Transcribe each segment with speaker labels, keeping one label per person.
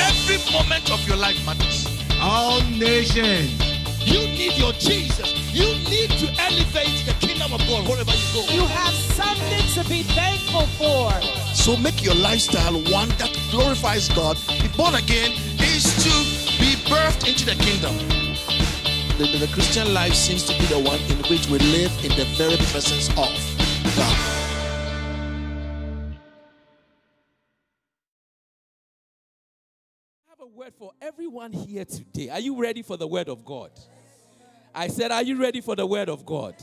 Speaker 1: Every moment of your life matters.
Speaker 2: All nations.
Speaker 1: You need your Jesus. You need to elevate the kingdom of God wherever you go.
Speaker 3: You have something to be thankful for.
Speaker 1: So make your lifestyle one that glorifies God. Be born again is to be birthed into the kingdom. The, the, the Christian life seems to be the one in which we live in the very presence of
Speaker 4: word for everyone here today. Are you ready for the word of God? I said, Are you ready for the word of God?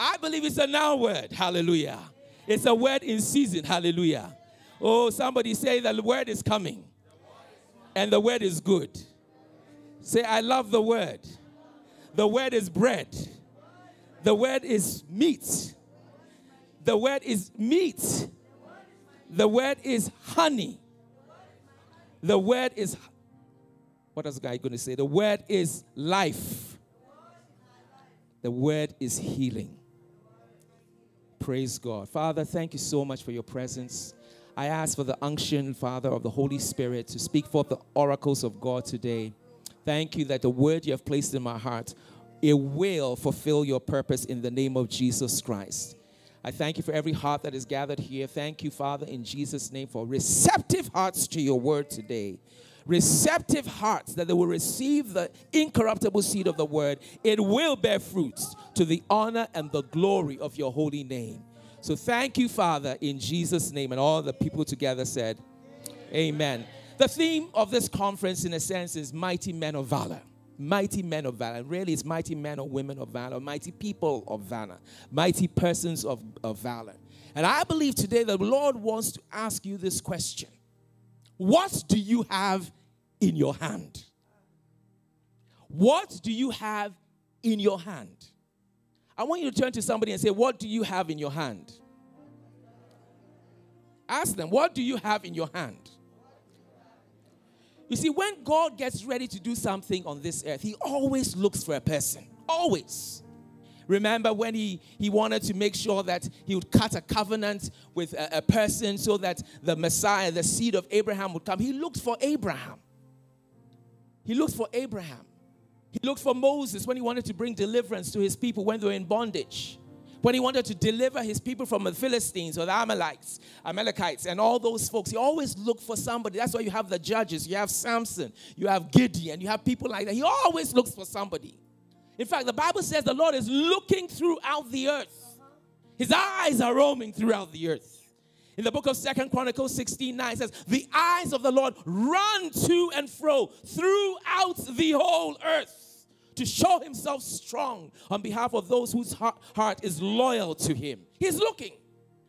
Speaker 4: I believe it's a now word. Hallelujah. It's a word in season. Hallelujah. Oh, somebody say the word is coming and the word is good. Say, I love the word. The word is bread. The word is meat. The word is meat. The word is honey. The word is, what is guy going to say? The word is life. The word is healing. Praise God. Father, thank you so much for your presence. I ask for the unction, Father, of the Holy Spirit to speak forth the oracles of God today. Thank you that the word you have placed in my heart, it will fulfill your purpose in the name of Jesus Christ. I thank you for every heart that is gathered here. Thank you, Father, in Jesus' name, for receptive hearts to your word today. Receptive hearts that they will receive the incorruptible seed of the word. It will bear fruits to the honor and the glory of your holy name. So thank you, Father, in Jesus' name. And all the people together said, Amen. The theme of this conference, in a sense, is mighty men of valor. Mighty men of valor. And really, it's mighty men or women of valor, mighty people of valor, mighty persons of, of valor. And I believe today the Lord wants to ask you this question What do you have in your hand? What do you have in your hand? I want you to turn to somebody and say, What do you have in your hand? Ask them, What do you have in your hand? You see, when God gets ready to do something on this earth, He always looks for a person. Always. Remember when he, he wanted to make sure that he would cut a covenant with a, a person so that the Messiah, the seed of Abraham, would come? He looked for Abraham. He looked for Abraham. He looked for Moses when he wanted to bring deliverance to his people when they were in bondage. When he wanted to deliver his people from the Philistines or the Amalekites, Amalekites, and all those folks, he always looked for somebody. That's why you have the judges, you have Samson, you have Gideon, you have people like that. He always looks for somebody. In fact, the Bible says the Lord is looking throughout the earth. His eyes are roaming throughout the earth. In the book of Second Chronicles 16 9 says, The eyes of the Lord run to and fro throughout the whole earth to show himself strong on behalf of those whose heart, heart is loyal to him. He's looking.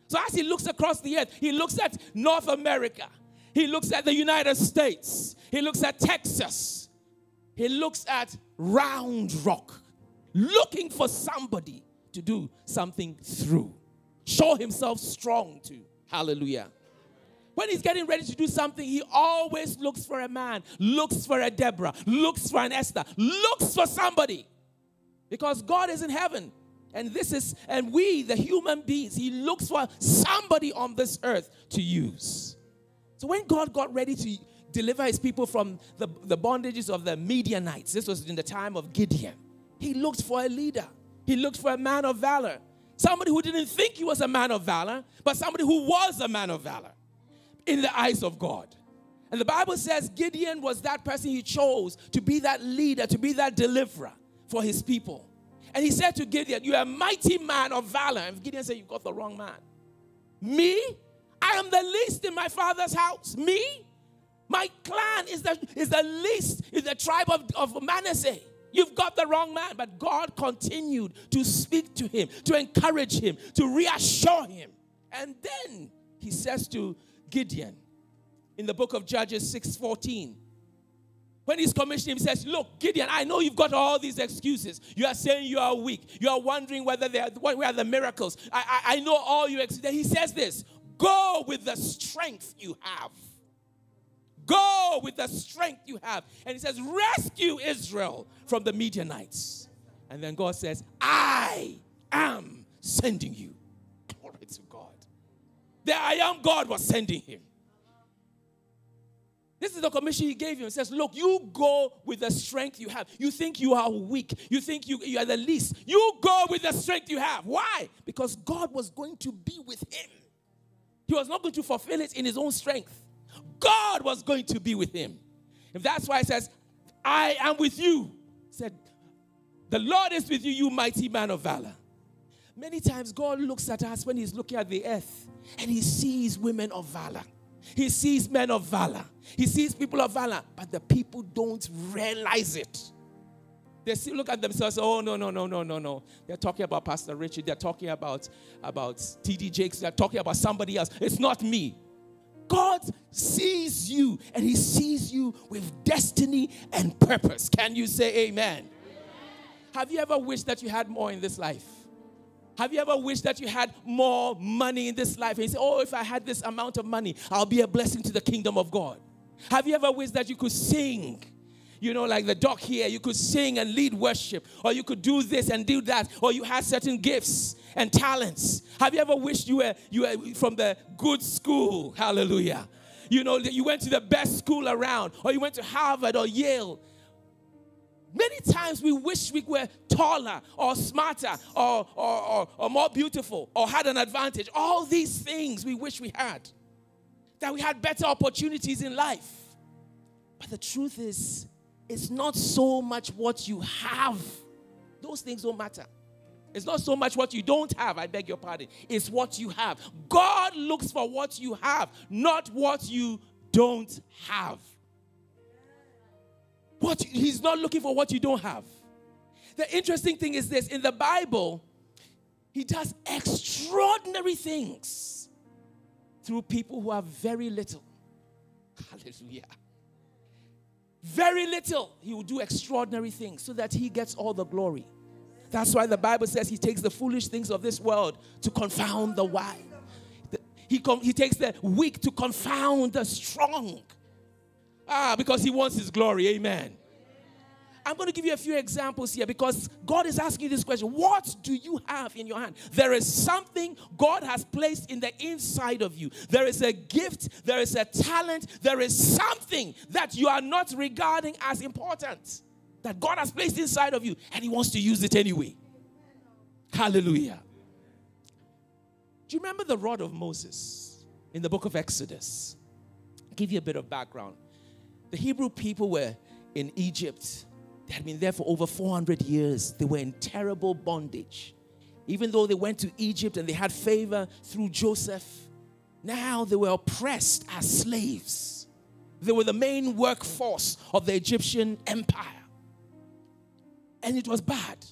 Speaker 4: So as he looks across the earth, he looks at North America, he looks at the United States, he looks at Texas, he looks at Round Rock, looking for somebody to do something through. Show himself strong to. Hallelujah. When he's getting ready to do something, he always looks for a man, looks for a Deborah, looks for an Esther, looks for somebody. Because God is in heaven. And this is, and we, the human beings, he looks for somebody on this earth to use. So when God got ready to deliver his people from the, the bondages of the Midianites, this was in the time of Gideon, he looked for a leader. He looked for a man of valor. Somebody who didn't think he was a man of valor, but somebody who was a man of valor in the eyes of God. And the Bible says Gideon was that person he chose to be that leader, to be that deliverer for his people. And he said to Gideon, You're a mighty man of valor. And Gideon said, You got the wrong man. Me? I am the least in my father's house. Me? My clan is the, is the least in the tribe of, of Manasseh. You've got the wrong man. But God continued to speak to him, to encourage him, to reassure him. And then he says to Gideon in the book of Judges 6:14. When he's commissioning, he says, Look, Gideon, I know you've got all these excuses. You are saying you are weak. You are wondering whether they are, where are the miracles. I, I, I know all you excuses. He says this Go with the strength you have. Go with the strength you have. And he says, Rescue Israel from the Midianites. And then God says, I am sending you. The I am God was sending him. This is the commission he gave you. He says, Look, you go with the strength you have. You think you are weak. You think you, you are the least. You go with the strength you have. Why? Because God was going to be with him. He was not going to fulfill it in his own strength. God was going to be with him. If that's why he says, I am with you. He said, The Lord is with you, you mighty man of valor. Many times God looks at us when He's looking at the earth and He sees women of valor. He sees men of valor. He sees people of valor, but the people don't realize it. They still look at themselves, oh, no, no, no, no, no, no. They're talking about Pastor Richard. They're talking about, about T.D. Jakes. They're talking about somebody else. It's not me. God sees you and He sees you with destiny and purpose. Can you say amen? amen? Have you ever wished that you had more in this life? Have you ever wished that you had more money in this life? And you say, Oh, if I had this amount of money, I'll be a blessing to the kingdom of God. Have you ever wished that you could sing? You know, like the doc here, you could sing and lead worship, or you could do this and do that, or you had certain gifts and talents. Have you ever wished you were you were from the good school? Hallelujah. You know, you went to the best school around, or you went to Harvard or Yale. Many times we wish we were taller or smarter or, or, or, or, more beautiful or had an advantage. All these things we wish we had. That we had better opportunities in life. But the truth is, it's not so much what you have, those things don't matter. It's not so much what you don't have, I beg your pardon. It's what you have. God looks for what you have, not what you don't have. What he's not looking for what you don't have. The interesting thing is this in the Bible, he does extraordinary things through people who have very little. Hallelujah. Very little, he will do extraordinary things so that he gets all the glory. That's why the Bible says he takes the foolish things of this world to confound the wise. He, com- he takes the weak to confound the strong. Ah, because he wants his glory. Amen. I'm going to give you a few examples here because God is asking you this question What do you have in your hand? There is something God has placed in the inside of you. There is a gift, there is a talent, there is something that you are not regarding as important that God has placed inside of you, and He wants to use it anyway. Hallelujah. Do you remember the rod of Moses in the book of Exodus? I'll give you a bit of background. The Hebrew people were in Egypt. They had been there for over 400 years. They were in terrible bondage. Even though they went to Egypt and they had favor through Joseph, now they were oppressed as slaves. They were the main workforce of the Egyptian empire. And it was bad,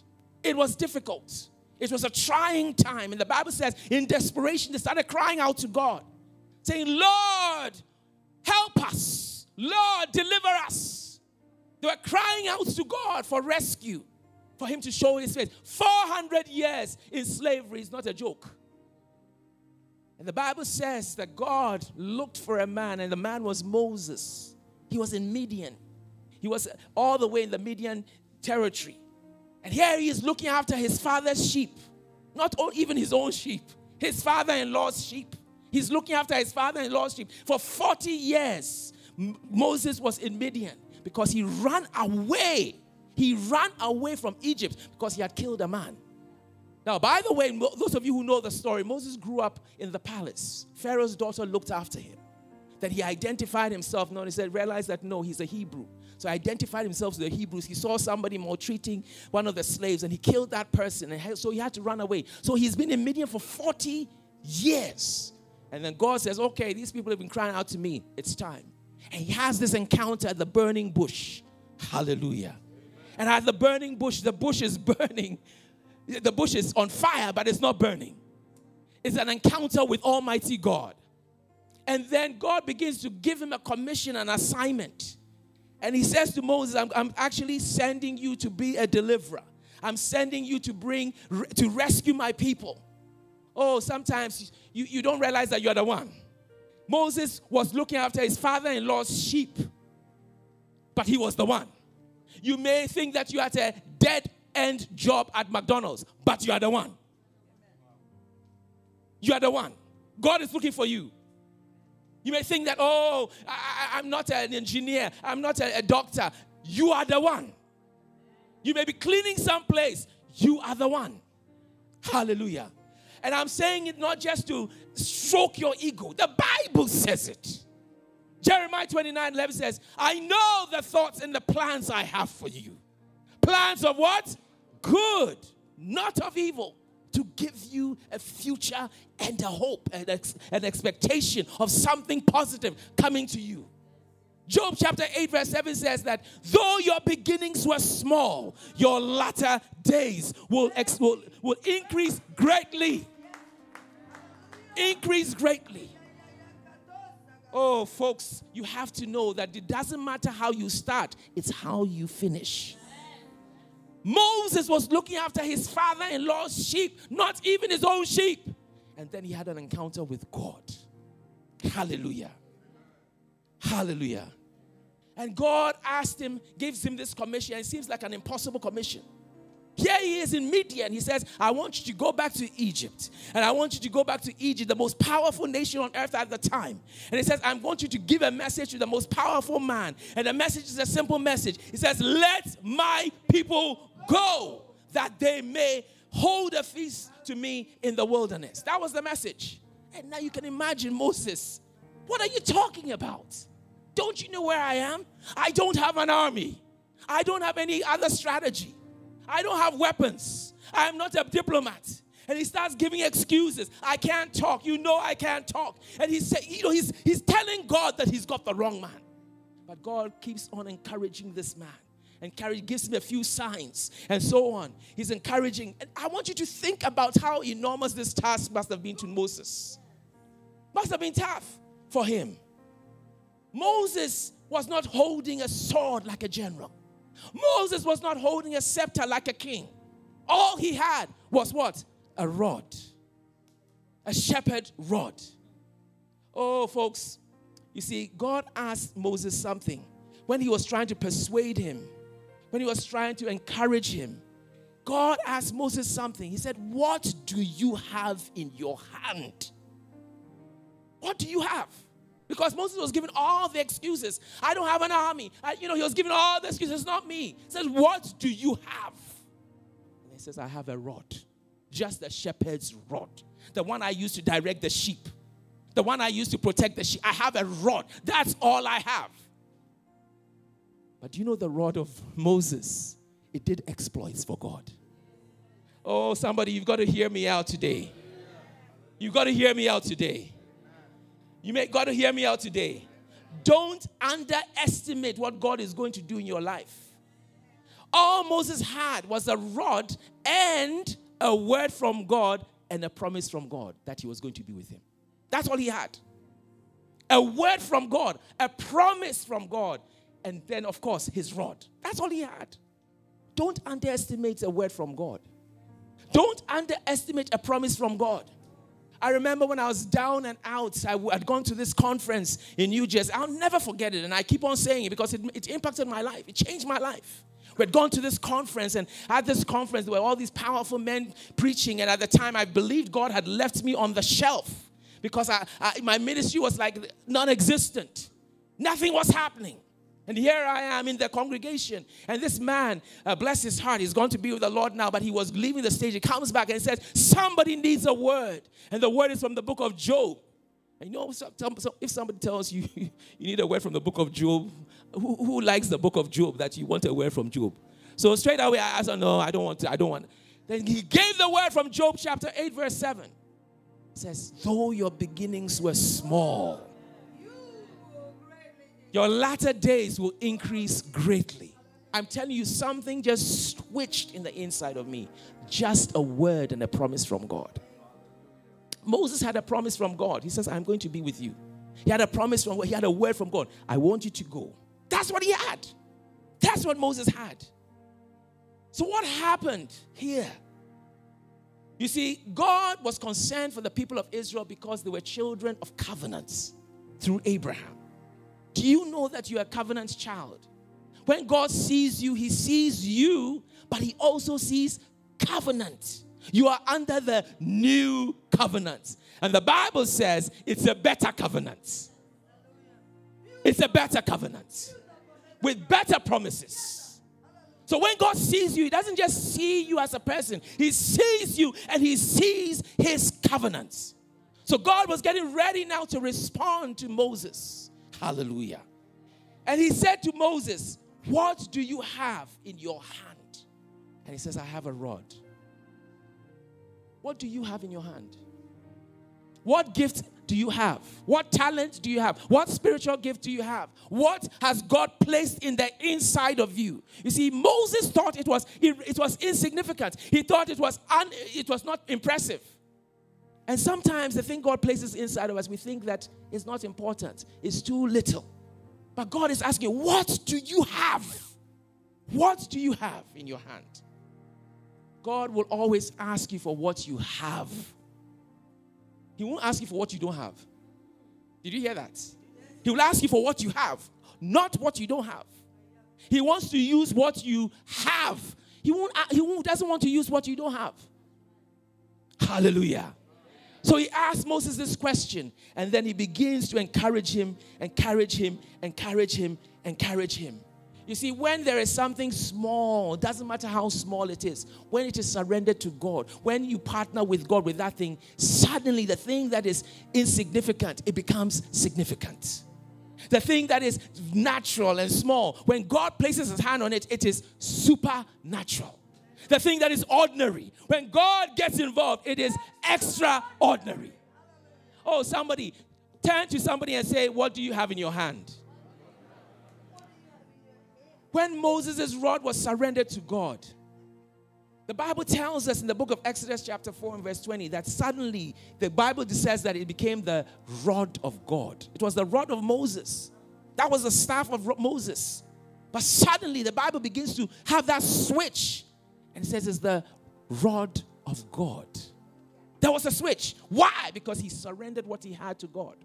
Speaker 4: it was difficult. It was a trying time. And the Bible says, in desperation, they started crying out to God, saying, Lord, help us. Lord, deliver us. They were crying out to God for rescue, for Him to show His face. 400 years in slavery is not a joke. And the Bible says that God looked for a man, and the man was Moses. He was in Midian, he was all the way in the Midian territory. And here he is looking after his father's sheep, not even his own sheep, his father in law's sheep. He's looking after his father in law's sheep for 40 years. Moses was in Midian because he ran away. He ran away from Egypt because he had killed a man. Now, by the way, those of you who know the story, Moses grew up in the palace. Pharaoh's daughter looked after him. Then he identified himself. No, he said, realized that no, he's a Hebrew. So he identified himself to the Hebrews. He saw somebody maltreating one of the slaves and he killed that person. And so he had to run away. So he's been in Midian for 40 years. And then God says, okay, these people have been crying out to me. It's time. And he has this encounter at the burning bush. Hallelujah. And at the burning bush, the bush is burning. The bush is on fire, but it's not burning. It's an encounter with Almighty God. And then God begins to give him a commission, an assignment. And he says to Moses, I'm, I'm actually sending you to be a deliverer. I'm sending you to bring, to rescue my people. Oh, sometimes you, you don't realize that you're the one. Moses was looking after his father in law's sheep, but he was the one. You may think that you are at a dead end job at McDonald's, but you are the one. You are the one. God is looking for you. You may think that, oh, I, am not an engineer, I'm not a, a doctor. You are the one. You may be cleaning some place. You are the one. Hallelujah. And I'm saying it not just to stroke your ego, the Bible says it. Jeremiah 29 11 says, I know the thoughts and the plans I have for you. Plans of what? Good, not of evil, to give you a future and a hope and ex- an expectation of something positive coming to you. Job chapter 8, verse 7 says that though your beginnings were small, your latter days will, will, will increase greatly. Increase greatly. Oh, folks, you have to know that it doesn't matter how you start, it's how you finish. Moses was looking after his father in law's sheep, not even his own sheep. And then he had an encounter with God. Hallelujah. Hallelujah. And God asked him, gives him this commission. It seems like an impossible commission. Here he is in Midian. He says, I want you to go back to Egypt. And I want you to go back to Egypt, the most powerful nation on earth at the time. And he says, I want you to give a message to the most powerful man. And the message is a simple message. He says, Let my people go that they may hold a feast to me in the wilderness. That was the message. And now you can imagine Moses. What are you talking about? Don't you know where I am? I don't have an army. I don't have any other strategy. I don't have weapons. I am not a diplomat. And he starts giving excuses. I can't talk. You know I can't talk. And he said, you know, he's he's telling God that he's got the wrong man. But God keeps on encouraging this man. And gives him a few signs and so on. He's encouraging. And I want you to think about how enormous this task must have been to Moses. Must have been tough for him. Moses was not holding a sword like a general. Moses was not holding a scepter like a king. All he had was what? A rod. A shepherd rod. Oh, folks, you see, God asked Moses something when he was trying to persuade him, when he was trying to encourage him. God asked Moses something. He said, What do you have in your hand? What do you have? Because Moses was given all the excuses. I don't have an army. I, you know, he was given all the excuses. It's not me. He says, What do you have? And he says, I have a rod, just a shepherd's rod, the one I used to direct the sheep, the one I used to protect the sheep. I have a rod. That's all I have. But you know the rod of Moses? It did exploits for God. Oh, somebody, you've got to hear me out today. You've got to hear me out today. You may to hear me out today. Don't underestimate what God is going to do in your life. All Moses had was a rod and a word from God and a promise from God that he was going to be with him. That's all he had. A word from God, a promise from God, and then, of course, his rod. That's all he had. Don't underestimate a word from God. Don't underestimate a promise from God. I remember when I was down and out, I had gone to this conference in New Jersey. I'll never forget it. And I keep on saying it because it, it impacted my life, it changed my life. We had gone to this conference, and at this conference, there were all these powerful men preaching. And at the time, I believed God had left me on the shelf because I, I, my ministry was like non existent. Nothing was happening. And here I am in the congregation. And this man, uh, bless his heart, he's going to be with the Lord now, but he was leaving the stage. He comes back and says, Somebody needs a word. And the word is from the book of Job. And you know, if somebody tells you you need a word from the book of Job, who, who likes the book of Job that you want a word from Job? So straight away I asked, No, I don't want to. I don't want. Then he gave the word from Job chapter 8, verse 7. It says, Though your beginnings were small, your latter days will increase greatly. I'm telling you, something just switched in the inside of me. Just a word and a promise from God. Moses had a promise from God. He says, I'm going to be with you. He had a promise from. He had a word from God. I want you to go. That's what he had. That's what Moses had. So, what happened here? You see, God was concerned for the people of Israel because they were children of covenants through Abraham. Do you know that you're a covenant child? When God sees you, He sees you, but He also sees covenant. You are under the new covenant. And the Bible says it's a better covenant. It's a better covenant with better promises. So when God sees you, He doesn't just see you as a person, He sees you and He sees His covenants. So God was getting ready now to respond to Moses. Hallelujah. And He said to Moses, What do you have in your hand? And He says, I have a rod. What do you have in your hand? What gift do you have? What talent do you have? What spiritual gift do you have? What has God placed in the inside of you? You see, Moses thought it was it, it was insignificant. He thought it was un, it was not impressive. And sometimes the thing God places inside of us, we think that it's not important. It's too little. But God is asking, what do you have? What do you have in your hand? God will always ask you for what you have. He won't ask you for what you don't have. Did you hear that? He will ask you for what you have, not what you don't have. He wants to use what you have. He won't he won't, doesn't want to use what you don't have. Hallelujah. So he asked Moses this question, and then he begins to encourage him, encourage him, encourage him, encourage him. You see, when there is something small, doesn't matter how small it is, when it is surrendered to God, when you partner with God with that thing, suddenly the thing that is insignificant, it becomes significant. The thing that is natural and small, when God places his hand on it, it is supernatural. The thing that is ordinary, when God gets involved, it is extraordinary. Oh, somebody, turn to somebody and say, What do you have in your hand? when Moses' rod was surrendered to God, the Bible tells us in the book of Exodus, chapter 4, and verse 20, that suddenly the Bible says that it became the rod of God. It was the rod of Moses. That was the staff of Moses. But suddenly the Bible begins to have that switch. And says it's the rod of God. There was a switch. Why? Because he surrendered what he had to God.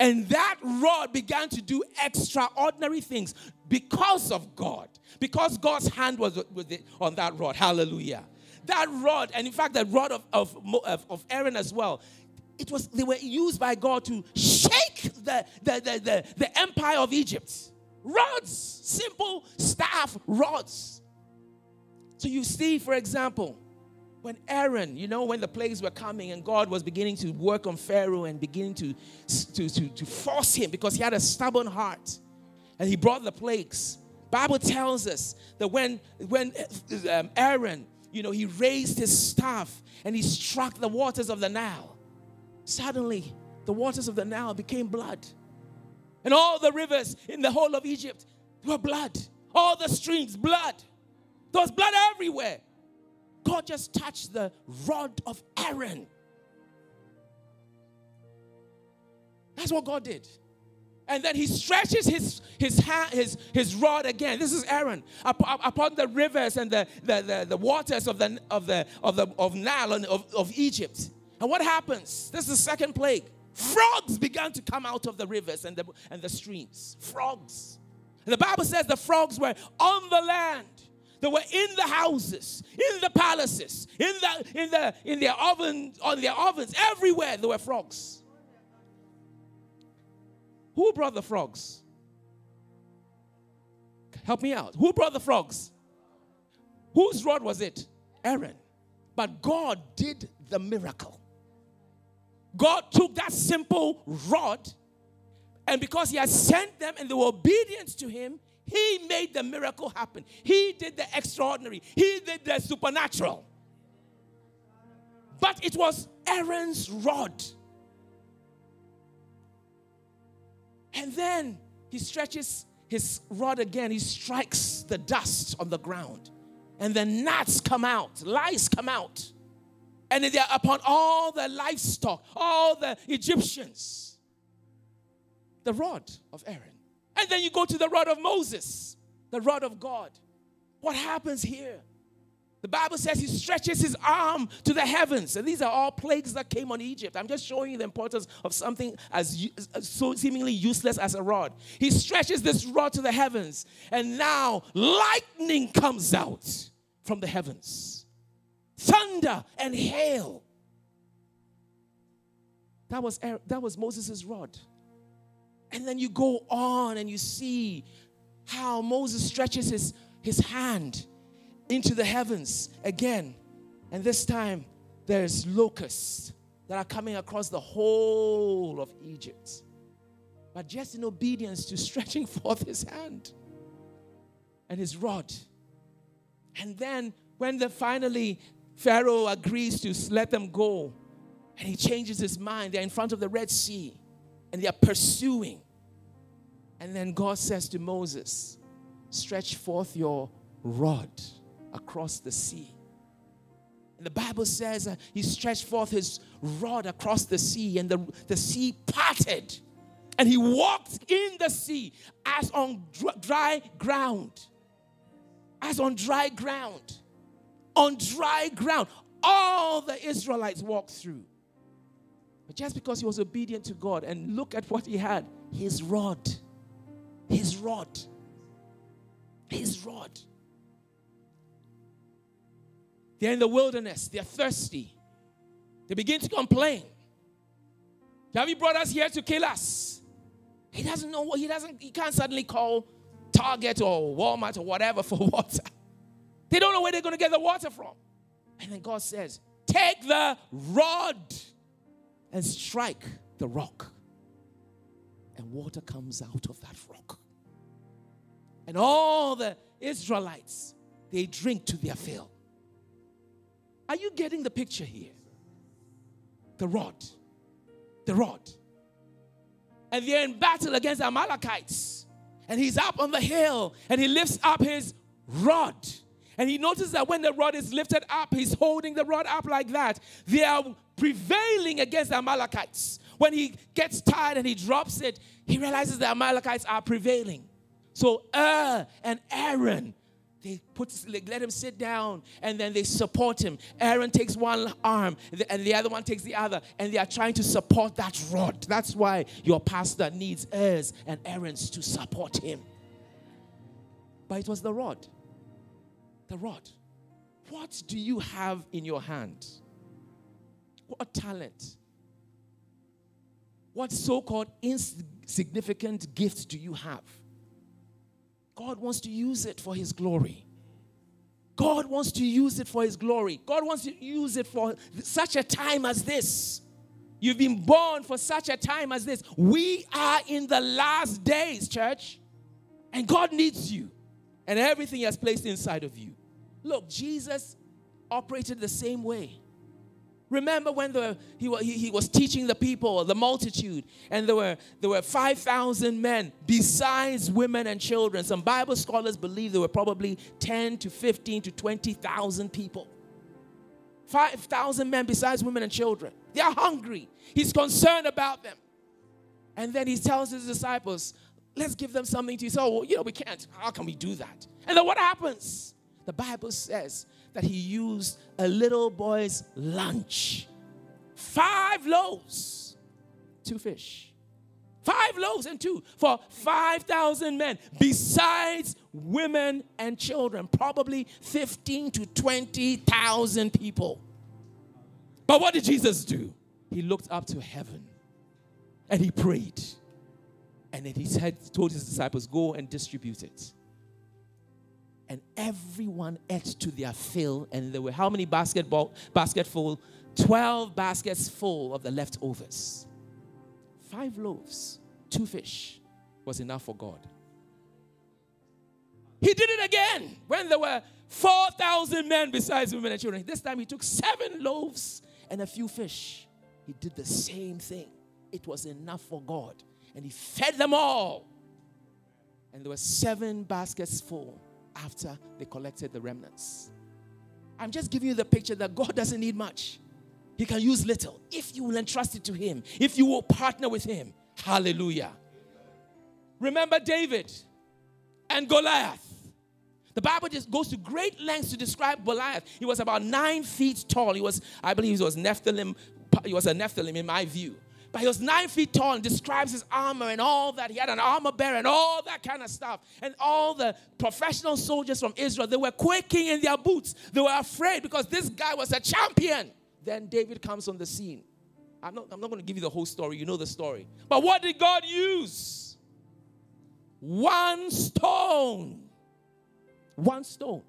Speaker 4: And that rod began to do extraordinary things because of God, because God's hand was with it on that rod. Hallelujah. That rod, and in fact, the rod of, of, of Aaron as well, it was they were used by God to shake the, the, the, the, the empire of Egypt. Rods, simple staff rods. So you see, for example, when Aaron, you know, when the plagues were coming and God was beginning to work on Pharaoh and beginning to, to, to, to force him because he had a stubborn heart and he brought the plagues. Bible tells us that when, when um, Aaron, you know, he raised his staff and he struck the waters of the Nile, suddenly the waters of the Nile became blood. And all the rivers in the whole of Egypt were blood. All the streams, blood. There was blood everywhere. God just touched the rod of Aaron. That's what God did. And then he stretches his, his, hand, his, his rod again. This is Aaron upon the rivers and the, the, the, the waters of the, of the, of the of Nile and of, of Egypt. And what happens? This is the second plague. Frogs began to come out of the rivers and the, and the streams. Frogs. And the Bible says the frogs were on the land. They were in the houses, in the palaces, in the in the in their ovens, on their ovens, everywhere there were frogs. Who brought the frogs? Help me out. Who brought the frogs? Whose rod was it? Aaron. But God did the miracle. God took that simple rod, and because He had sent them and they were obedient to Him, he made the miracle happen. He did the extraordinary. He did the supernatural. But it was Aaron's rod. And then he stretches his rod again. He strikes the dust on the ground. And the gnats come out, lice come out. And they're upon all the livestock, all the Egyptians. The rod of Aaron. And then you go to the rod of Moses, the rod of God. What happens here? The Bible says he stretches his arm to the heavens. And these are all plagues that came on Egypt. I'm just showing you the importance of something as so seemingly useless as a rod. He stretches this rod to the heavens. And now lightning comes out from the heavens. Thunder and hail. That was, that was Moses' rod. And then you go on and you see how Moses stretches his, his hand into the heavens again. And this time there's locusts that are coming across the whole of Egypt. But just in obedience to stretching forth his hand and his rod. And then when the finally Pharaoh agrees to let them go, and he changes his mind, they're in front of the Red Sea and they are pursuing. And then God says to Moses, Stretch forth your rod across the sea. And the Bible says uh, he stretched forth his rod across the sea, and the, the sea parted. And he walked in the sea as on dry ground. As on dry ground. On dry ground. All the Israelites walked through. But just because he was obedient to God, and look at what he had his rod. His rod. His rod. They're in the wilderness, they're thirsty. They begin to complain. Have you brought us here to kill us? He doesn't know what he doesn't, he can't suddenly call Target or Walmart or whatever for water. They don't know where they're going to get the water from. And then God says, Take the rod and strike the rock, and water comes out of that rock. And all the Israelites, they drink to their fill. Are you getting the picture here? The rod. The rod. And they're in battle against the Amalekites. And he's up on the hill and he lifts up his rod. And he notices that when the rod is lifted up, he's holding the rod up like that. They are prevailing against the Amalekites. When he gets tired and he drops it, he realizes the Amalekites are prevailing. So Hur and Aaron, they put they let him sit down and then they support him. Aaron takes one arm and the other one takes the other, and they are trying to support that rod. That's why your pastor needs Hurs and Aaron's to support him. But it was the rod. The rod. What do you have in your hand? What talent? What so called insignificant gift do you have? God wants to use it for His glory. God wants to use it for His glory. God wants to use it for such a time as this. You've been born for such a time as this. We are in the last days, church. And God needs you and everything He has placed inside of you. Look, Jesus operated the same way. Remember when the, he, he, he was teaching the people, the multitude, and there were, there were 5,000 men besides women and children. Some Bible scholars believe there were probably 10 to 15 to 20,000 people. 5,000 men besides women and children. They are hungry. He's concerned about them. And then he tells his disciples, let's give them something to eat. So, you know, we can't. How can we do that? And then what happens? The Bible says that he used a little boy's lunch five loaves, two fish. Five loaves and two for 5,000 men, besides women and children, probably 15 to 20,000 people. But what did Jesus do? He looked up to heaven and he prayed. And then he said, told his disciples, Go and distribute it and everyone ate to their fill. And there were how many basketball basketful? 12 baskets full of the leftovers. Five loaves, two fish was enough for God. He did it again when there were 4,000 men besides women and children. This time he took seven loaves and a few fish. He did the same thing. It was enough for God. And he fed them all. And there were seven baskets full after they collected the remnants. I'm just giving you the picture that God doesn't need much. He can use little if you will entrust it to Him, if you will partner with Him. Hallelujah. Remember David and Goliath. The Bible just goes to great lengths to describe Goliath. He was about nine feet tall. He was, I believe, he was Nephilim. He was a Nephilim in my view. But he was nine feet tall and describes his armor and all that. He had an armor bearer and all that kind of stuff. And all the professional soldiers from Israel, they were quaking in their boots. They were afraid because this guy was a champion. Then David comes on the scene. I'm not, I'm not going to give you the whole story. You know the story. But what did God use? one stone. One stone.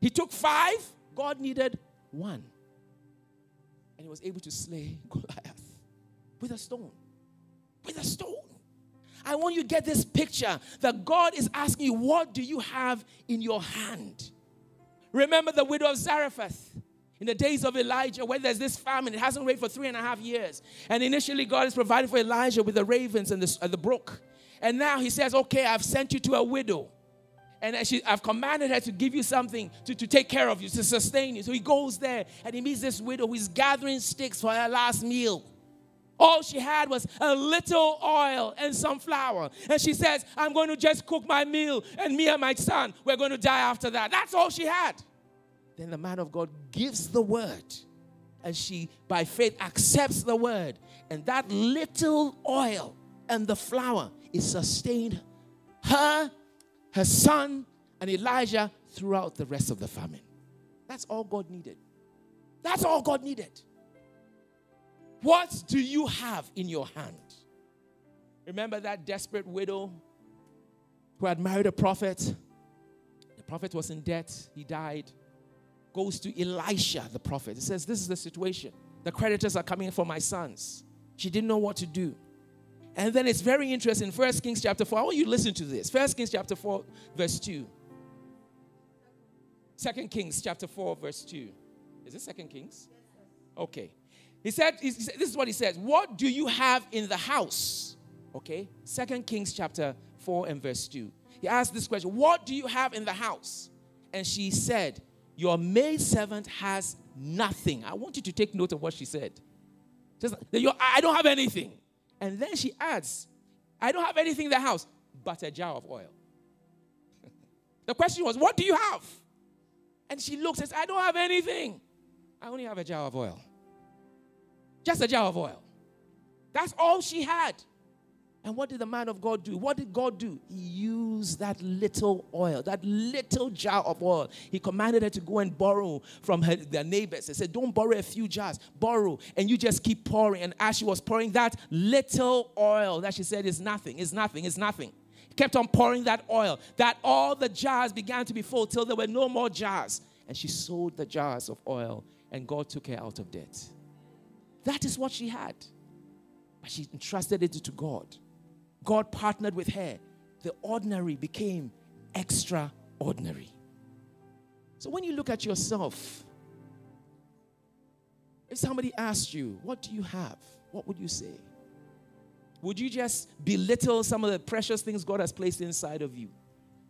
Speaker 4: He took five, God needed one. Was able to slay Goliath with a stone. With a stone. I want you to get this picture that God is asking you, What do you have in your hand? Remember the widow of Zarephath in the days of Elijah, where there's this famine, it hasn't rained for three and a half years. And initially, God is providing for Elijah with the ravens and the, and the brook. And now he says, Okay, I've sent you to a widow. And she, I've commanded her to give you something to, to take care of you, to sustain you. So he goes there and he meets this widow who's gathering sticks for her last meal. All she had was a little oil and some flour. And she says, I'm going to just cook my meal, and me and my son, we're going to die after that. That's all she had. Then the man of God gives the word, and she, by faith, accepts the word. And that little oil and the flour is sustained her her son, and Elijah throughout the rest of the famine. That's all God needed. That's all God needed. What do you have in your hand? Remember that desperate widow who had married a prophet? The prophet was in debt, he died. Goes to Elisha, the prophet. He says, This is the situation. The creditors are coming for my sons. She didn't know what to do. And then it's very interesting. First Kings chapter 4. I want you to listen to this. First Kings chapter 4, verse 2. Second Kings chapter 4, verse 2. Is it Second Kings? Okay. He said, he said, this is what he says. What do you have in the house? Okay. Second Kings chapter 4 and verse 2. He asked this question, What do you have in the house? And she said, Your maid servant has nothing. I want you to take note of what she said. Just, I don't have anything. And then she adds, I don't have anything in the house but a jar of oil. the question was, What do you have? And she looks and says, I don't have anything. I only have a jar of oil. Just a jar of oil. That's all she had. And what did the man of God do? What did God do? He used that little oil, that little jar of oil. He commanded her to go and borrow from her, their neighbors. He said, Don't borrow a few jars, borrow. And you just keep pouring. And as she was pouring that little oil that she said is nothing, is nothing, is nothing. kept on pouring that oil, that all the jars began to be full till there were no more jars. And she sold the jars of oil, and God took her out of debt. That is what she had. But she entrusted it to God. God partnered with her. The ordinary became extraordinary. So when you look at yourself, if somebody asked you, What do you have? What would you say? Would you just belittle some of the precious things God has placed inside of you?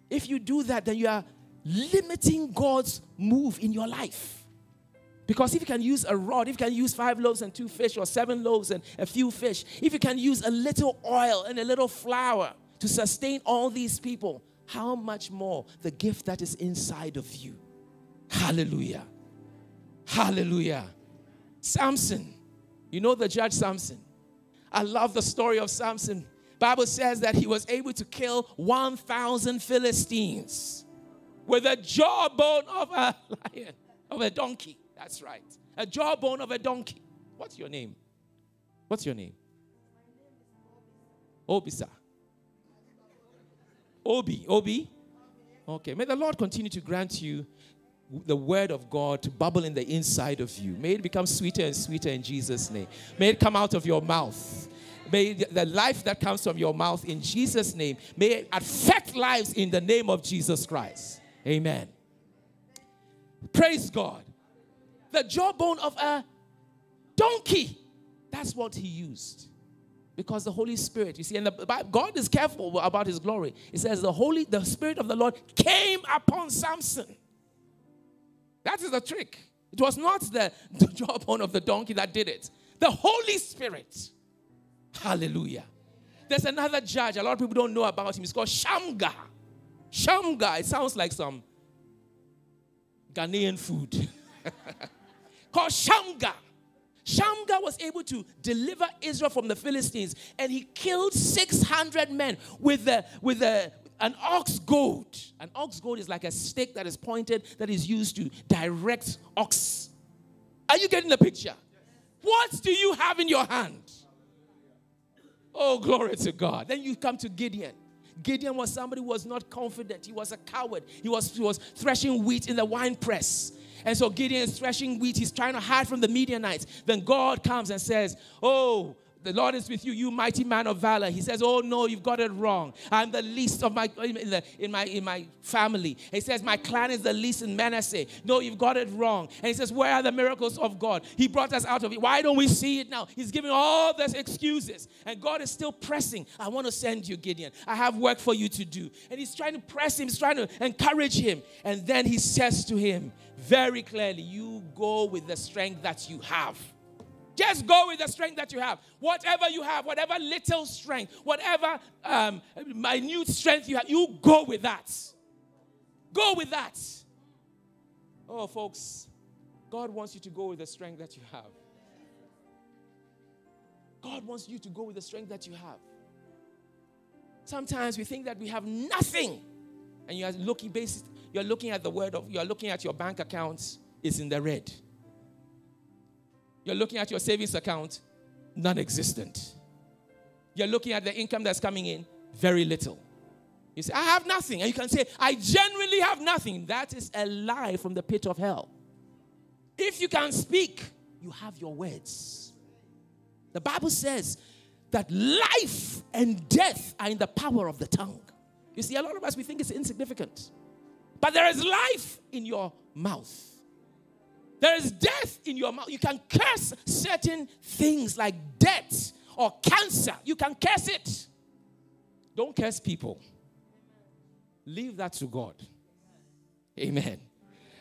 Speaker 4: If you do that, then you are limiting God's move in your life. Because if you can use a rod, if you can use five loaves and two fish, or seven loaves and a few fish, if you can use a little oil and a little flour to sustain all these people, how much more the gift that is inside of you? Hallelujah. Hallelujah. Samson. You know the judge Samson. I love the story of Samson. Bible says that he was able to kill 1,000 Philistines with a jawbone of a lion, of a donkey. That's right. A jawbone of a donkey. What's your name? What's your name? Obisa. Obi. Obi? Okay. May the Lord continue to grant you the word of God to bubble in the inside of you. May it become sweeter and sweeter in Jesus' name. May it come out of your mouth. May the life that comes from your mouth in Jesus' name, may it affect lives in the name of Jesus Christ. Amen. Praise God the jawbone of a donkey. That's what he used. Because the Holy Spirit, you see, and the God is careful about his glory. It says the Holy, the Spirit of the Lord came upon Samson. That is the trick. It was not the, the jawbone of the donkey that did it. The Holy Spirit. Hallelujah. There's another judge. A lot of people don't know about him. He's called Shamgar. Shamgar. It sounds like some Ghanaian food. called Shamgar. Shamgar was able to deliver Israel from the Philistines, and he killed 600 men with, a, with a, an ox goad. An ox goad is like a stick that is pointed that is used to direct ox. Are you getting the picture? What do you have in your hand? Oh, glory to God. Then you come to Gideon. Gideon was somebody who was not confident. He was a coward. He was, he was threshing wheat in the wine press. And so Gideon is threshing wheat. He's trying to hide from the Midianites. Then God comes and says, Oh, the Lord is with you, you mighty man of valor. He says, Oh no, you've got it wrong. I'm the least of my in, the, in my in my family. He says, My clan is the least in Manasseh. No, you've got it wrong. And he says, Where are the miracles of God? He brought us out of it. Why don't we see it now? He's giving all these excuses. And God is still pressing. I want to send you, Gideon. I have work for you to do. And he's trying to press him, he's trying to encourage him. And then he says to him very clearly, You go with the strength that you have. Just go with the strength that you have. Whatever you have, whatever little strength, whatever um, minute strength you have, you go with that. Go with that. Oh, folks, God wants you to go with the strength that you have. God wants you to go with the strength that you have. Sometimes we think that we have nothing, and you are looking based, you're looking at the word of, you're looking at your bank accounts, is in the red. You're looking at your savings account, non existent. You're looking at the income that's coming in, very little. You say, I have nothing. And you can say, I genuinely have nothing. That is a lie from the pit of hell. If you can speak, you have your words. The Bible says that life and death are in the power of the tongue. You see, a lot of us, we think it's insignificant. But there is life in your mouth. There is death in your mouth. You can curse certain things like death or cancer. You can curse it. Don't curse people. Leave that to God. Amen.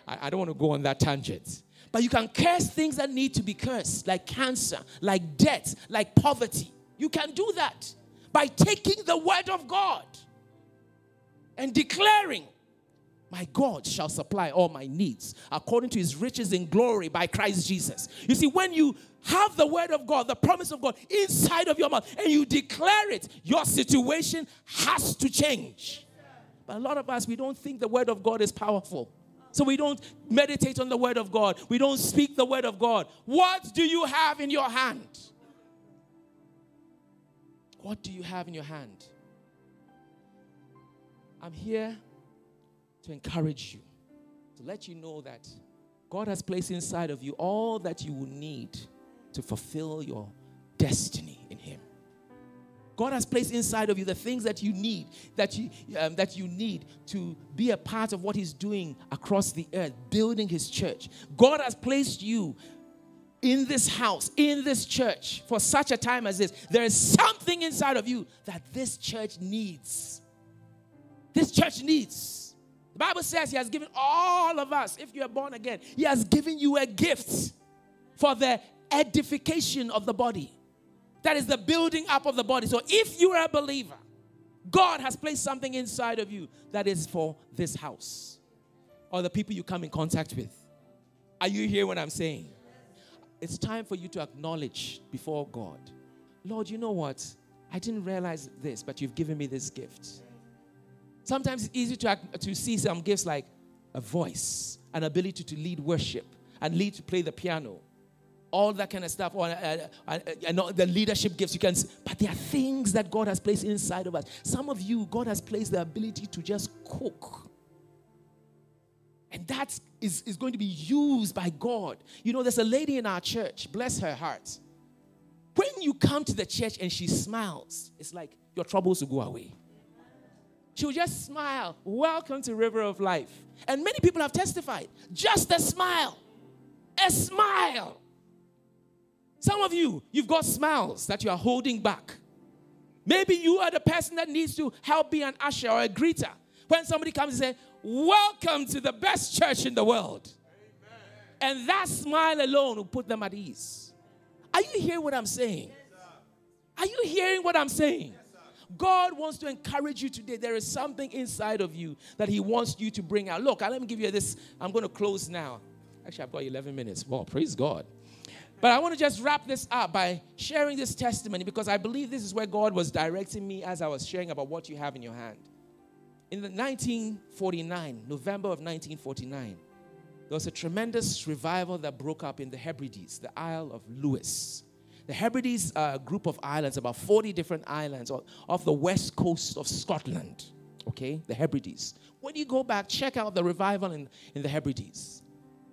Speaker 4: I, I don't want to go on that tangent. But you can curse things that need to be cursed, like cancer, like death, like poverty. You can do that by taking the word of God and declaring my God shall supply all my needs according to his riches in glory by Christ Jesus. You see, when you have the word of God, the promise of God inside of your mouth, and you declare it, your situation has to change. But a lot of us, we don't think the word of God is powerful. So we don't meditate on the word of God. We don't speak the word of God. What do you have in your hand? What do you have in your hand? I'm here to encourage you, to let you know that God has placed inside of you all that you will need to fulfill your destiny in Him. God has placed inside of you the things that you need, that you, um, that you need to be a part of what He's doing across the earth, building His church. God has placed you in this house, in this church, for such a time as this. There is something inside of you that this church needs. This church needs. The Bible says He has given all of us, if you are born again, He has given you a gift for the edification of the body. That is the building up of the body. So if you are a believer, God has placed something inside of you that is for this house or the people you come in contact with. Are you hearing what I'm saying? It's time for you to acknowledge before God Lord, you know what? I didn't realize this, but you've given me this gift. Sometimes it's easy to, to see some gifts like a voice, an ability to lead worship, and lead to play the piano, all that kind of stuff, or uh, uh, uh, the leadership gifts you can. See. But there are things that God has placed inside of us. Some of you, God has placed the ability to just cook. And that is, is going to be used by God. You know, there's a lady in our church, bless her heart. When you come to the church and she smiles, it's like your troubles will go away. She would just smile. Welcome to River of Life. And many people have testified. Just a smile. A smile. Some of you, you've got smiles that you are holding back. Maybe you are the person that needs to help be an usher or a greeter. When somebody comes and says, Welcome to the best church in the world. Amen. And that smile alone will put them at ease. Are you hearing what I'm saying? Are you hearing what I'm saying? God wants to encourage you today. There is something inside of you that He wants you to bring out. Look, let me give you this. I'm going to close now. Actually, I've got 11 minutes. Well, praise God. But I want to just wrap this up by sharing this testimony because I believe this is where God was directing me as I was sharing about what you have in your hand. In the 1949, November of 1949, there was a tremendous revival that broke up in the Hebrides, the Isle of Lewis. The Hebrides uh, group of islands, about 40 different islands off the west coast of Scotland. Okay, the Hebrides. When you go back, check out the revival in, in the Hebrides.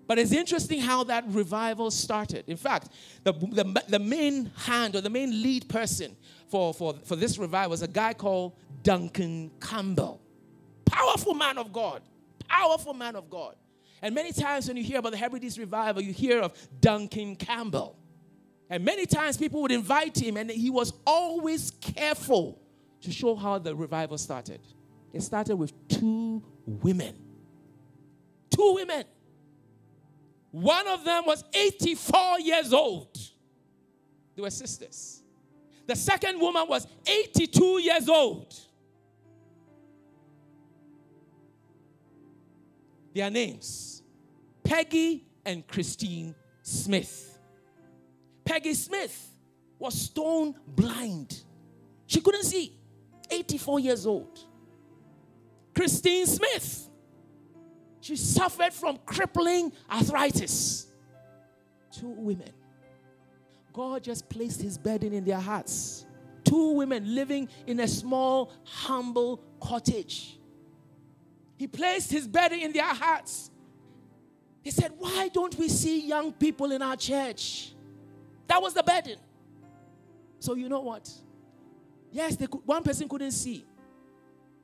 Speaker 4: But it's interesting how that revival started. In fact, the, the, the main hand or the main lead person for, for, for this revival was a guy called Duncan Campbell. Powerful man of God. Powerful man of God. And many times when you hear about the Hebrides revival, you hear of Duncan Campbell. And many times people would invite him, and he was always careful to show how the revival started. It started with two women. Two women. One of them was 84 years old. They were sisters. The second woman was 82 years old. Their names Peggy and Christine Smith. Peggy Smith was stone blind. She couldn't see. 84 years old. Christine Smith she suffered from crippling arthritis. Two women. God just placed his burden in their hearts. Two women living in a small, humble cottage. He placed his burden in their hearts. He said, Why don't we see young people in our church? That was the burden. So, you know what? Yes, could, one person couldn't see,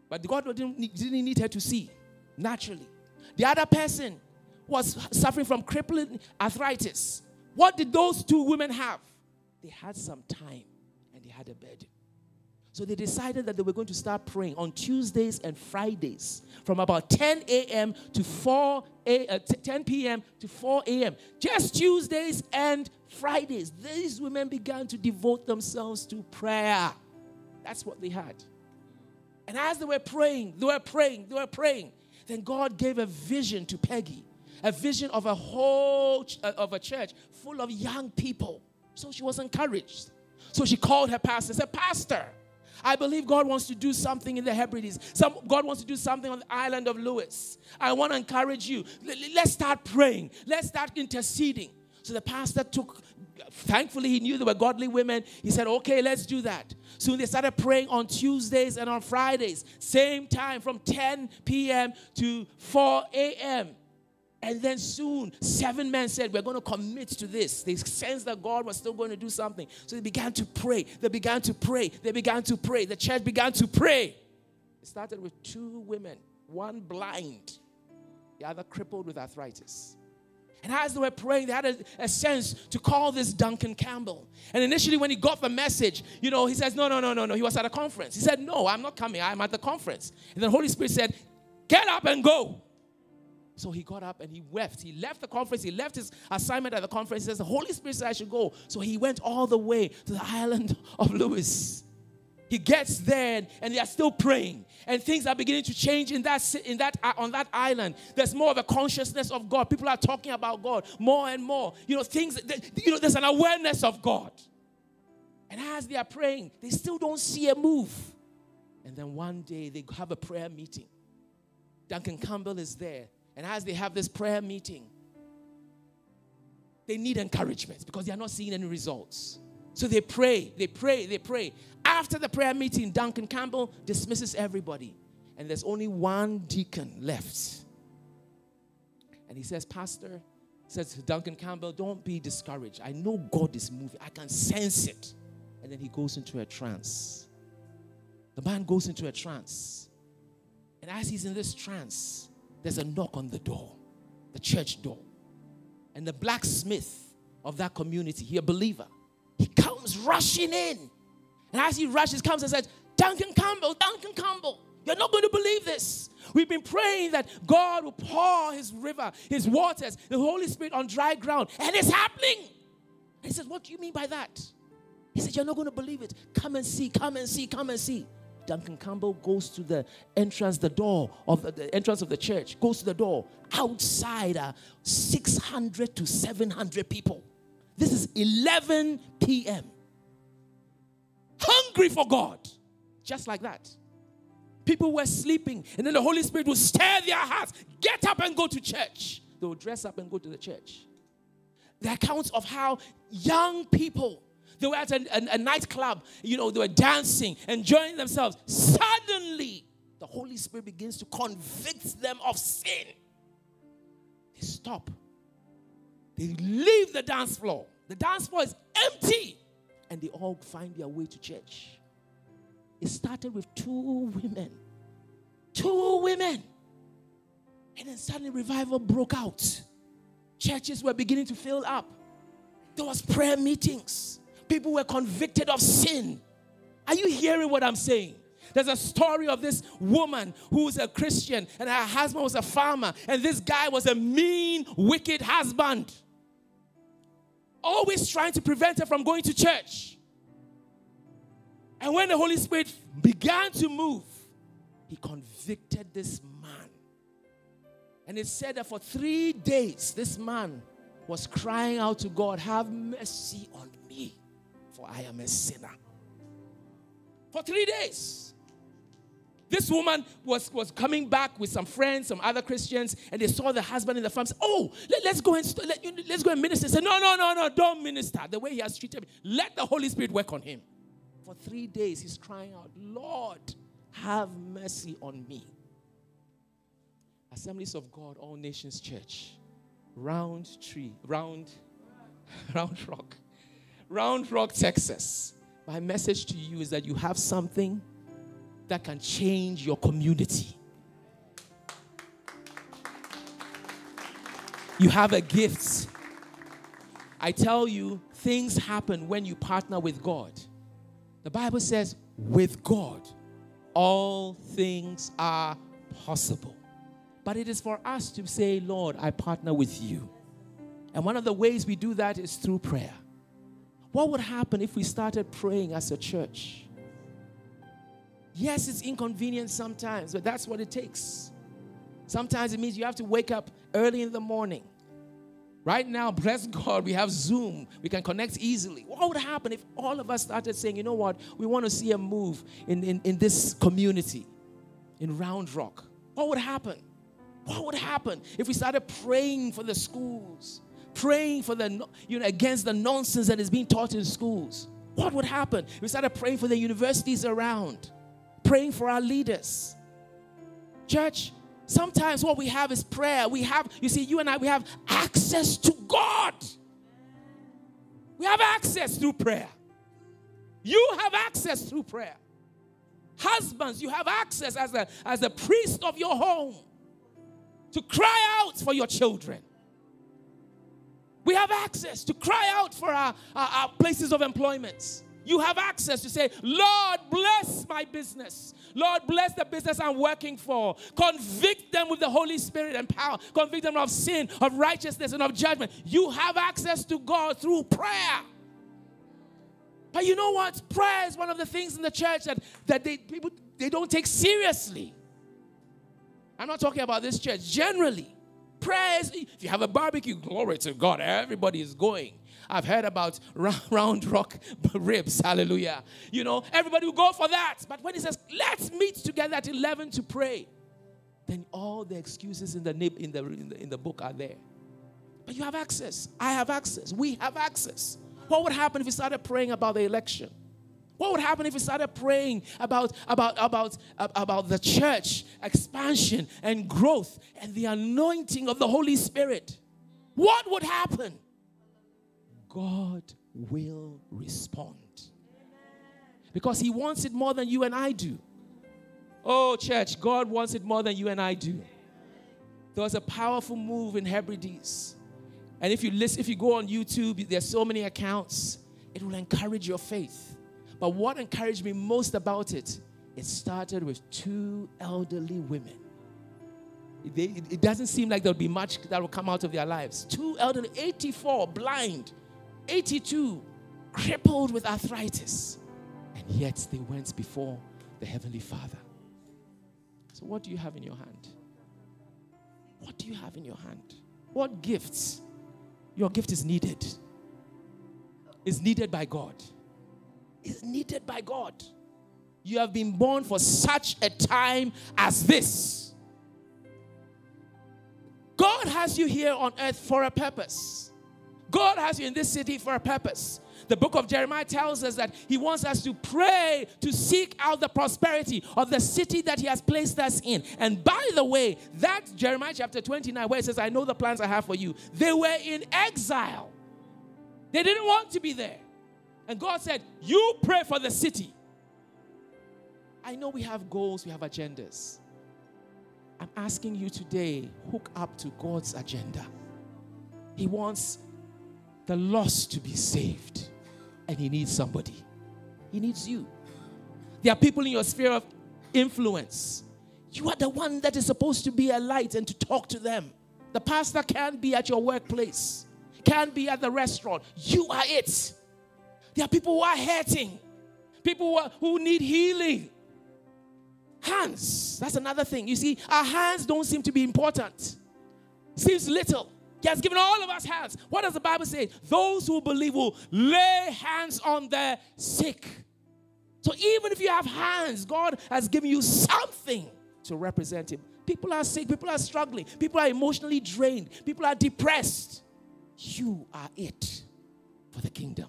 Speaker 4: but God didn't, didn't need her to see naturally. The other person was suffering from crippling arthritis. What did those two women have? They had some time and they had a bed. So they decided that they were going to start praying on Tuesdays and Fridays from about 10 a.m. to 4 a, uh, 10 p.m. to 4 a.m. Just Tuesdays and Fridays. These women began to devote themselves to prayer. That's what they had. And as they were praying, they were praying, they were praying. Then God gave a vision to Peggy, a vision of a whole uh, of a church full of young people. So she was encouraged. So she called her pastor and said, Pastor, I believe God wants to do something in the Hebrides. Some, God wants to do something on the island of Lewis. I want to encourage you. L- let's start praying. Let's start interceding. So the pastor took, thankfully, he knew there were godly women. He said, Okay, let's do that. Soon they started praying on Tuesdays and on Fridays, same time from 10 p.m. to 4 a.m. And then soon, seven men said, We're going to commit to this. They sensed that God was still going to do something. So they began to pray. They began to pray. They began to pray. The church began to pray. It started with two women, one blind, the other crippled with arthritis. And as they were praying, they had a, a, sense to call this Duncan Campbell. And initially, when he got the message, you know, he says, No, no, no, no, no. He was at a conference. He said, No, I'm not coming. I'm at the conference. And the Holy Spirit said, Get up and go. So he got up and he left. He left the conference. He left his assignment at the conference. He says, The Holy Spirit said I should go. So he went all the way to the island of Lewis. He gets there and they are still praying. And things are beginning to change in that in that uh, on that island. There's more of a consciousness of god. People are talking about god more and more. You know things you know there's an awareness of god. And as they are praying they still don't see a move. And then one day they have a prayer meeting. Duncan campbell is there. And as they have this prayer meeting they need encouragement because they are not seeing any results. So they pray, they pray, they pray. After the prayer meeting, Duncan Campbell dismisses everybody. And there's only one deacon left. And he says, Pastor, says Duncan Campbell, don't be discouraged. I know God is moving. I can sense it. And then he goes into a trance. The man goes into a trance. And as he's in this trance, there's a knock on the door, the church door. And the blacksmith of that community, he a believer, he comes rushing in. And as he rushes, comes and says, Duncan Campbell, Duncan Campbell, you're not going to believe this. We've been praying that God will pour his river, his waters, the Holy Spirit on dry ground, and it's happening. And he says, What do you mean by that? He said, You're not going to believe it. Come and see, come and see, come and see. Duncan Campbell goes to the entrance, the door of the, the entrance of the church, goes to the door. Outside are 600 to 700 people. This is 11 p.m. Hungry for God. Just like that. People were sleeping, and then the Holy Spirit will stir their hearts. Get up and go to church. They will dress up and go to the church. The accounts of how young people They were at a, a, a nightclub, you know, they were dancing, enjoying themselves. Suddenly, the Holy Spirit begins to convict them of sin. They stop. They leave the dance floor. The dance floor is empty. And they all find their way to church. It started with two women. Two women. And then suddenly revival broke out. Churches were beginning to fill up. There was prayer meetings. People were convicted of sin. Are you hearing what I'm saying? There's a story of this woman who's a Christian and her husband was a farmer, and this guy was a mean, wicked husband. Always trying to prevent her from going to church. And when the Holy Spirit began to move, he convicted this man. And it said that for three days, this man was crying out to God, Have mercy on me, for I am a sinner. For three days. This woman was, was coming back with some friends, some other Christians, and they saw the husband in the farm. Say, oh, let, us go and let, let's go and minister. Say, no, no, no, no, don't minister. The way he has treated me, let the Holy Spirit work on him. For three days, he's crying out, Lord, have mercy on me. Assemblies of God, All Nations Church, Round Tree, Round, Round Rock, Round Rock, Texas. My message to you is that you have something that can change your community. You have a gift. I tell you, things happen when you partner with God. The Bible says, with God, all things are possible. But it is for us to say, Lord, I partner with you. And one of the ways we do that is through prayer. What would happen if we started praying as a church? Yes, it's inconvenient sometimes, but that's what it takes. Sometimes it means you have to wake up early in the morning. Right now, bless God, we have Zoom. We can connect easily. What would happen if all of us started saying, you know what, we want to see a move in, in, in this community, in Round Rock? What would happen? What would happen if we started praying for the schools, praying for the, you know, against the nonsense that is being taught in schools? What would happen if we started praying for the universities around, praying for our leaders? Church, sometimes what we have is prayer. We have, you see, you and I, we have access to God. We have access through prayer. You have access through prayer. Husbands, you have access as a, as a priest of your home to cry out for your children. We have access to cry out for our, our, our, places of employment. You have access to say, Lord, bless my business. Lord, bless the business I'm working for. Convict them with the Holy Spirit and power. Convict them of sin, of righteousness, and of judgment. You have access to God through prayer. But you know what? Prayer is one of the things in the church that, that they, people they don't take seriously. I'm not talking about this church. Generally, prayers, if you have a barbecue, glory to God, everybody is going. I've heard about round rock ribs, hallelujah. You know, everybody will go for that. But when he says, let's meet together at 11 to pray, then all the excuses in the, in the, in the, in the book are there. But you have access. I have access. We have access. What would happen if we started praying about the election? What would happen if we started praying about, about, about, about the church expansion and growth and the anointing of the Holy Spirit? What would happen? God will respond. Because He wants it more than you and I do. Oh, church, God wants it more than you and I do. There was a powerful move in Hebrides. And if you listen, if you go on YouTube, there's so many accounts, it will encourage your faith. But what encouraged me most about it, it started with two elderly women. They, it doesn't seem like there'll be much that will come out of their lives. Two elderly, 84, blind, 82, crippled with arthritis. And yet they went before the Heavenly Father. So, what do you have in your hand? What do you have in your hand? What gifts? Your gift is needed. Is needed by God is needed by God. You have been born for such a time as this. God has you here on earth for a purpose. God has you in this city for a purpose. The book of Jeremiah tells us that he wants us to pray to seek out the prosperity of the city that he has placed us in. And by the way, that Jeremiah chapter 29, where it says, I know the plans I have for you, they were in exile. They didn't want to be there. And God said, You pray for the city. I know we have goals, we have agendas. I'm asking you today, hook up to God's agenda. He wants the lost to be saved, and He needs somebody. He needs you. There are people in your sphere of influence. You are the one that is supposed to be a light and to talk to them. The pastor can't be at your workplace, can't be at the restaurant. You are it. There are people who are hurting, people who, are, who need healing. Hands, that's another thing. You see, our hands don't seem to be important, seems little. He has given all of us hands. What does the Bible say? Those who believe will lay hands on the sick. So even if you have hands, God has given you something to represent Him. People are sick, people are struggling, people are emotionally drained, people are depressed. You are it for the kingdom.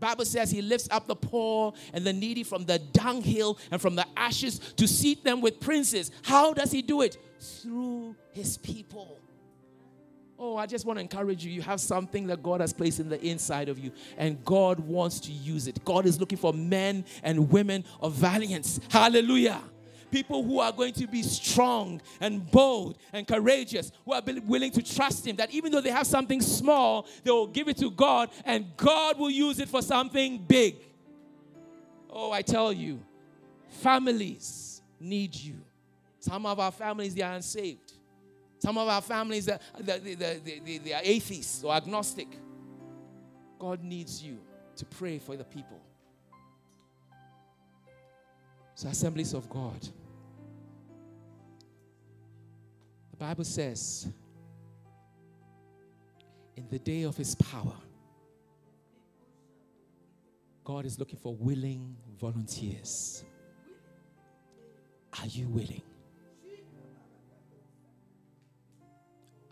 Speaker 4: Bible says he lifts up the poor and the needy from the dunghill and from the ashes to seat them with princes. How does he do it? Through his people. Oh, I just want to encourage you. You have something that God has placed in the inside of you, and God wants to use it. God is looking for men and women of valiance. Hallelujah people who are going to be strong and bold and courageous, who are willing to trust Him, that even though they have something small, they will give it to God and God will use it for something big. Oh, I tell you, families need you. Some of our families, they are unsaved. Some of our families, they, they, they, they are atheists or agnostic. God needs you to pray for the people. So, assemblies of God. The Bible says, in the day of his power, God is looking for willing volunteers. Are you willing?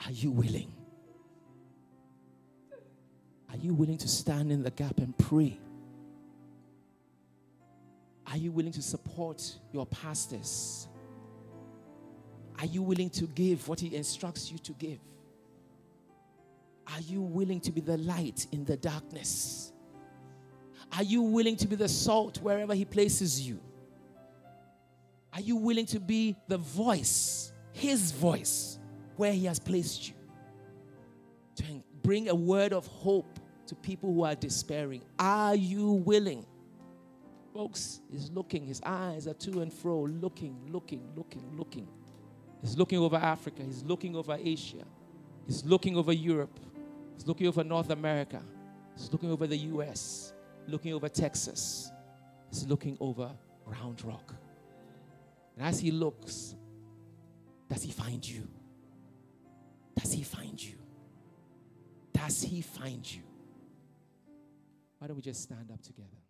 Speaker 4: Are you willing? Are you willing to stand in the gap and pray? Are you willing to support your pastors? Are you willing to give what He instructs you to give? Are you willing to be the light in the darkness? Are you willing to be the salt wherever He places you? Are you willing to be the voice, His voice, where He has placed you? To bring a word of hope to people who are despairing. Are you willing? Folks, He's looking, His eyes are to and fro, looking, looking, looking, looking. He's looking over Africa. He's looking over Asia. He's looking over Europe. He's looking over North America. He's looking over the US. Looking over Texas. He's looking over Round Rock. And as he looks, does he find you? Does he find you? Does he find you? Why don't we just stand up together?